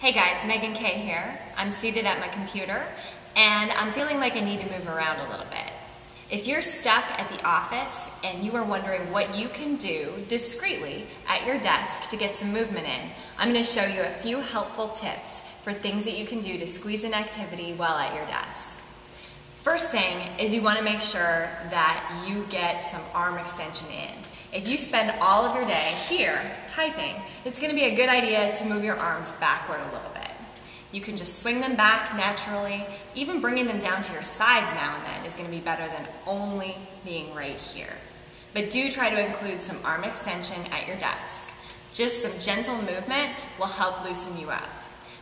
Hey guys, Megan Kay here. I'm seated at my computer and I'm feeling like I need to move around a little bit. If you're stuck at the office and you are wondering what you can do discreetly at your desk to get some movement in, I'm going to show you a few helpful tips for things that you can do to squeeze in activity while at your desk. First thing is you want to make sure that you get some arm extension in. If you spend all of your day here typing, it's going to be a good idea to move your arms backward a little bit. You can just swing them back naturally. Even bringing them down to your sides now and then is going to be better than only being right here. But do try to include some arm extension at your desk. Just some gentle movement will help loosen you up.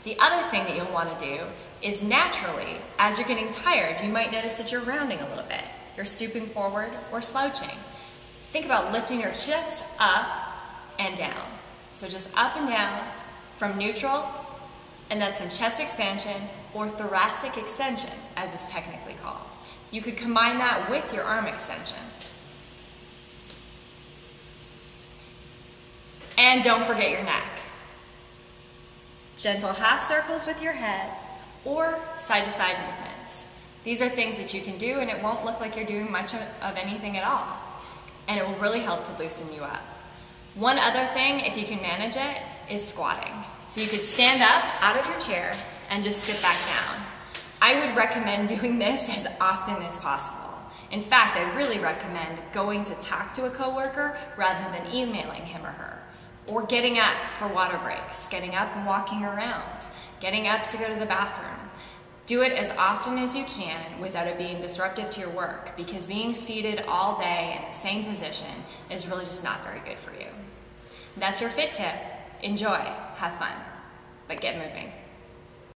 The other thing that you'll want to do is naturally, as you're getting tired, you might notice that you're rounding a little bit. You're stooping forward or slouching. Think about lifting your chest up and down. So just up and down from neutral, and that's some chest expansion or thoracic extension, as it's technically called. You could combine that with your arm extension. And don't forget your neck. Gentle half circles with your head or side to side movements. These are things that you can do and it won't look like you're doing much of anything at all. And it will really help to loosen you up. One other thing, if you can manage it, is squatting. So you could stand up out of your chair and just sit back down. I would recommend doing this as often as possible. In fact, I'd really recommend going to talk to a coworker rather than emailing him or her. Or getting up for water breaks, getting up and walking around, getting up to go to the bathroom. Do it as often as you can without it being disruptive to your work because being seated all day in the same position is really just not very good for you. That's your fit tip. Enjoy, have fun, but get moving.